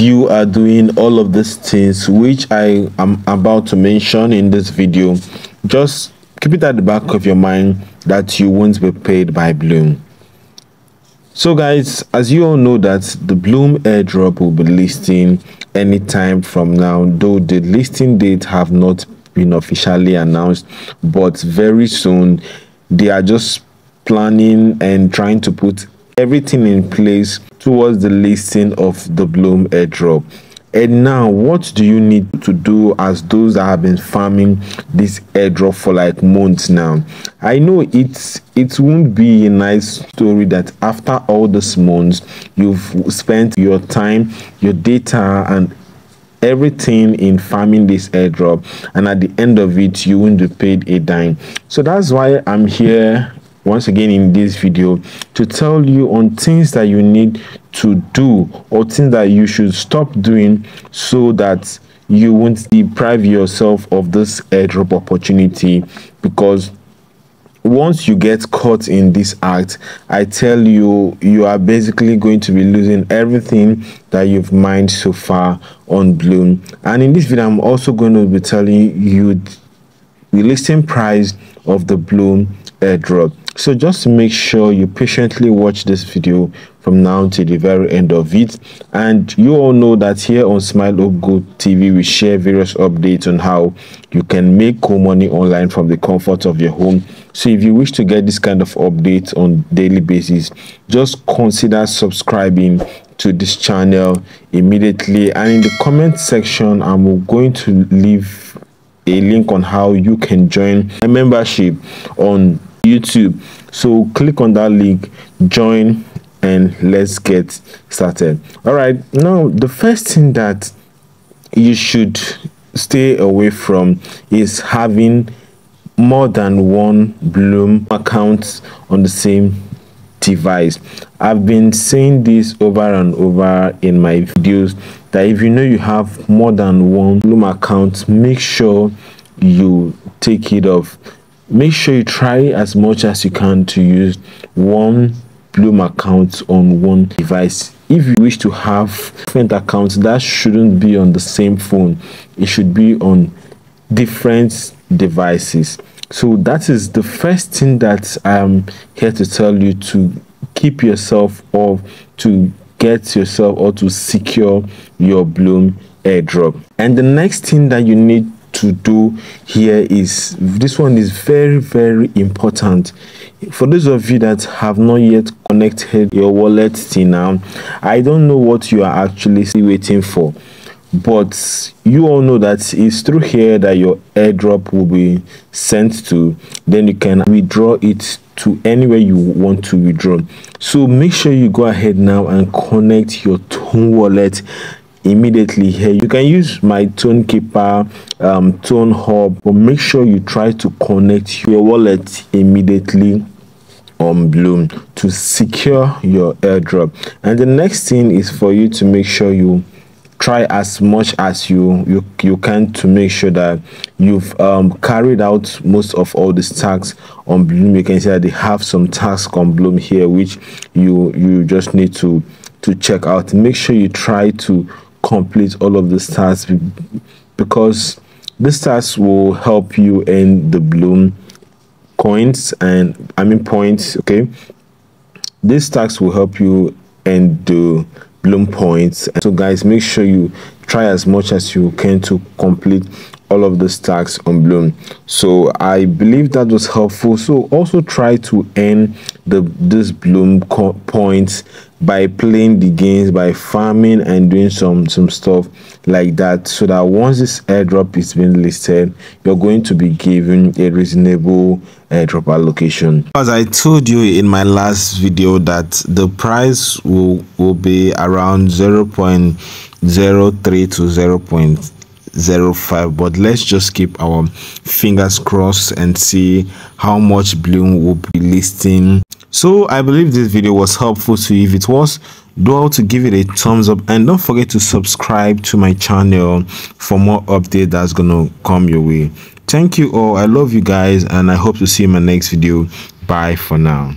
you are doing all of these things which i am about to mention in this video. Just keep it at the back of your mind that you won't be paid by Blum. So guys as you all know that the Blum airdrop will be listing anytime from now though the listing date have not been officially announced but very soon they are just planning and trying to put everything in place towards the listing of the Blum airdrop. And now what do you need to do as those that have been farming this airdrop for like months now? I know it's it won't be a nice story that after all these months you've spent your time your data and everything in farming this airdrop and at the end of it you won't be paid a dime. So that's why i'm here once again in this video to tell you on things that you need to do or things that you should stop doing so that you won't deprive yourself of this airdrop opportunity. Because once you get caught in this act i tell you you are basically going to be losing everything that you've mined so far on Blum. And in this video i'm also going to be telling you the listing price of the Blum airdrop so just make sure you patiently watch this video from now to the very end of it and you all know that here on smile up good tv we share various updates on how you can make cool money online from the comfort of your home. So if you wish to get this kind of updates on daily basis just consider subscribing to this channel immediately. And in the comment section i'm going to leave a link on how you can join a membership on YouTube. So click on that link, join, and let's get started. All right, now the first thing that you should stay away from is having more than one Blum account on the same device. I've been saying this over and over in my videos that if you know you have more than one Blum account, make sure you take it off make sure you try as much as you can to use one Blum account on one device. If you wish to have different accounts that shouldn't be on the same phone. It should be on different devices. So that is the first thing that i'm here to tell you to keep yourself off to get yourself or to secure your Blum airdrop. And the next thing that you need to do here is this one is very very important. For those of you that have not yet connected your wallet till now i don't know what you are actually waiting for but you all know that it's through here that your airdrop will be sent to. Then you can withdraw it to anywhere you want to withdraw. So make sure you go ahead now and connect your TON wallet immediately here. You can use my Tonkeeper um, Tonhub but make sure you try to connect your wallet immediately on Blum to secure your airdrop. And the next thing is for you to make sure you try as much as you you, you can to make sure that you've um, carried out most of all these tasks on Blum. You can see that they have some tasks on Blum here which you you just need to to check out. Make sure you try to complete all of the tasks because this task will help you in the Blum coins and i mean points okay? This task will help you and the Blum points. So guys make sure you try as much as you can to complete all of the stacks on Blum so i believe that was helpful so also try to earn the this Blum points by playing the games by farming and doing some some stuff like that so that once this airdrop is being listed you're going to be given a reasonable airdrop allocation as i told you in my last video that the price will will be around 0.03 to 0. 05 but let's just keep our fingers crossed and see how much Blum will be listing. So i believe this video was helpful to you. If it was do all to give it a thumbs up and don't forget to subscribe to my channel for more update that's gonna come your way. Thank you all. I love you guys and i hope to see you in my next video. Bye for now